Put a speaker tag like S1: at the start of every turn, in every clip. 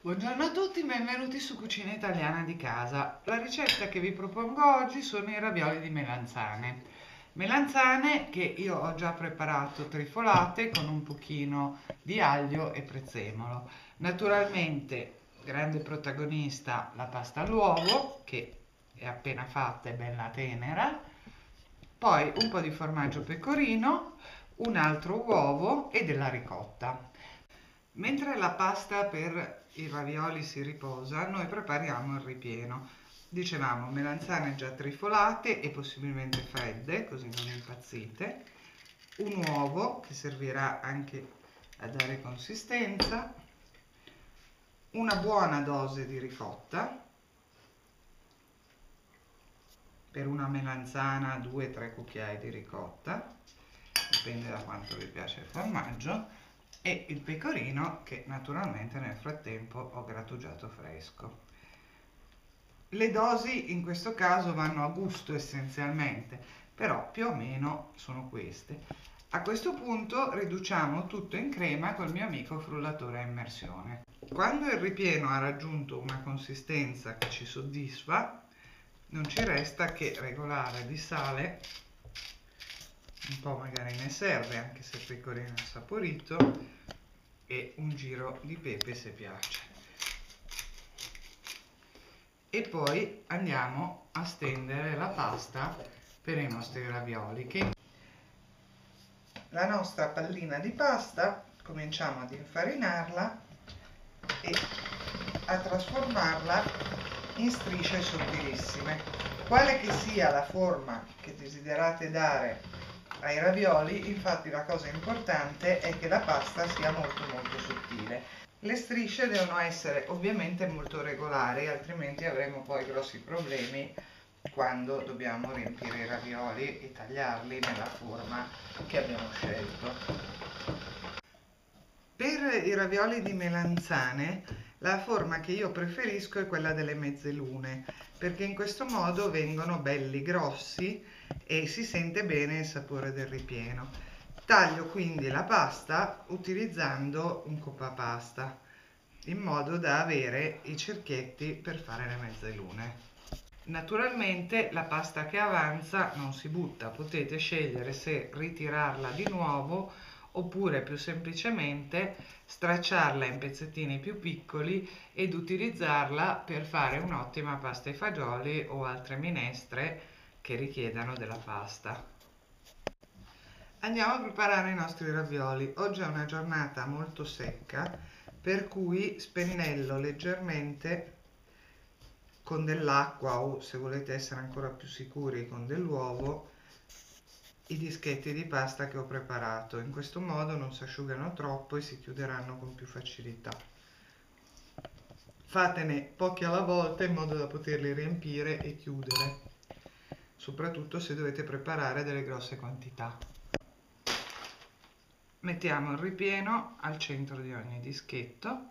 S1: Buongiorno a tutti, benvenuti su Cucina Italiana di Casa. La ricetta che vi propongo oggi sono i ravioli di melanzane. Melanzane che io ho già preparato trifolate con un pochino di aglio e prezzemolo. Naturalmente, grande protagonista la pasta all'uovo che è appena fatta e bella tenera, poi un po' di formaggio pecorino, un altro uovo e della ricotta. Mentre la pasta per i ravioli si riposa, noi prepariamo il ripieno. Dicevamo melanzane già trifolate e possibilmente fredde, così non impazzite, un uovo che servirà anche a dare consistenza, una buona dose di ricotta, per una melanzana 2-3 cucchiai di ricotta, dipende da quanto vi piace il formaggio, e il pecorino che naturalmente nel frattempo ho grattugiato fresco. Le dosi in questo caso vanno a gusto essenzialmente, però più o meno sono queste. A questo punto riduciamo tutto in crema col mio amico frullatore a immersione. Quando il ripieno ha raggiunto una consistenza che ci soddisfa, non ci resta che regolare di sale un po' magari ne serve anche se pecorino è saporito e un giro di pepe se piace. E poi andiamo a stendere la pasta per i nostri ravioli che la nostra pallina di pasta cominciamo ad infarinarla e a trasformarla in strisce sottilissime quale che sia la forma che desiderate dare ai ravioli infatti la cosa importante è che la pasta sia molto molto sottile. Le strisce devono essere ovviamente molto regolari altrimenti avremo poi grossi problemi quando dobbiamo riempire i ravioli e tagliarli nella forma che abbiamo scelto. Per i ravioli di melanzane la forma che io preferisco è quella delle mezze lune perché in questo modo vengono belli grossi e si sente bene il sapore del ripieno. Taglio quindi la pasta utilizzando un coppapasta in modo da avere i cerchietti per fare le mezze lune. Naturalmente la pasta che avanza non si butta, potete scegliere se ritirarla di nuovo oppure più semplicemente stracciarla in pezzettini più piccoli ed utilizzarla per fare un'ottima pasta ai fagioli o altre minestre che richiedano della pasta. Andiamo a preparare i nostri ravioli. Oggi è una giornata molto secca, per cui spennello leggermente con dell'acqua o se volete essere ancora più sicuri con dell'uovo i dischetti di pasta che ho preparato. In questo modo non si asciugano troppo e si chiuderanno con più facilità. Fatene pochi alla volta in modo da poterli riempire e chiudere soprattutto se dovete preparare delle grosse quantità. Mettiamo il ripieno al centro di ogni dischetto.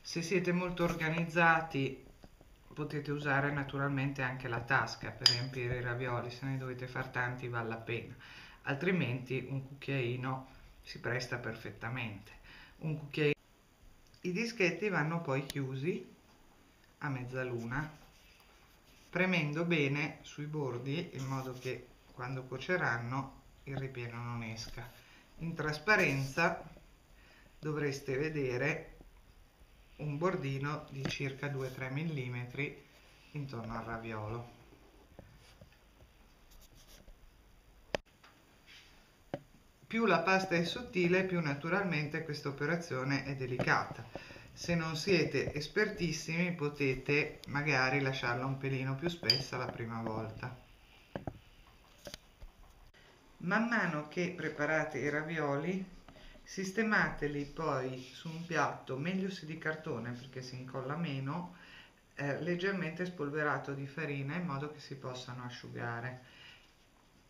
S1: Se siete molto organizzati potete usare naturalmente anche la tasca per riempire i ravioli, se ne dovete far tanti vale la pena, altrimenti un cucchiaino si presta perfettamente. Un cucchiaino. I dischetti vanno poi chiusi a mezzaluna premendo bene sui bordi in modo che quando cuoceranno il ripieno non esca. In trasparenza dovreste vedere un bordino di circa 2-3 mm intorno al raviolo. Più la pasta è sottile, più naturalmente questa operazione è delicata se non siete espertissimi potete magari lasciarla un pelino più spessa la prima volta. Man mano che preparate i ravioli sistemateli poi su un piatto, meglio se di cartone perché si incolla meno, eh, leggermente spolverato di farina in modo che si possano asciugare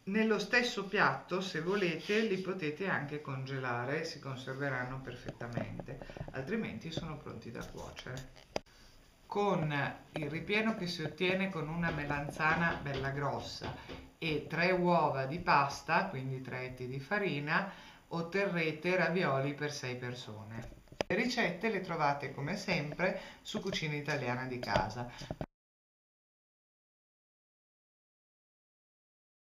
S1: nello stesso piatto, se volete, li potete anche congelare, si conserveranno perfettamente, altrimenti sono pronti da cuocere. Con il ripieno che si ottiene con una melanzana bella grossa e tre uova di pasta, quindi tre etti di farina, otterrete ravioli per 6 persone. Le ricette le trovate come sempre su Cucina Italiana di Casa.